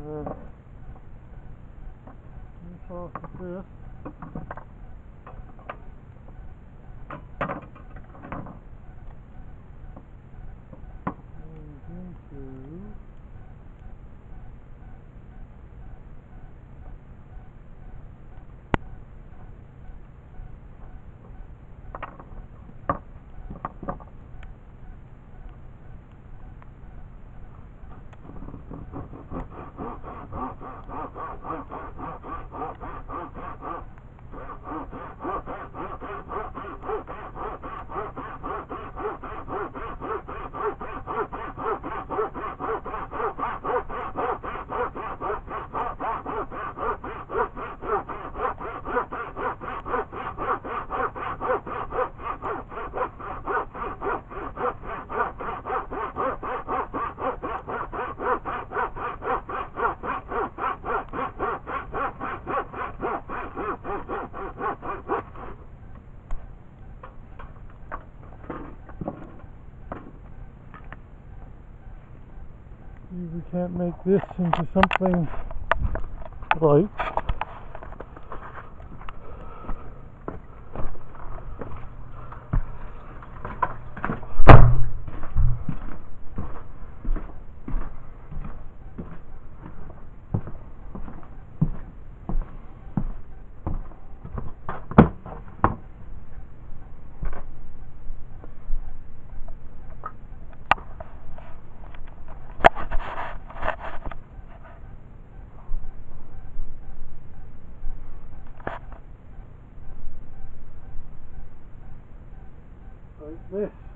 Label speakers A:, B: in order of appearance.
A: This off this. Goes into we can't make this into something like like this.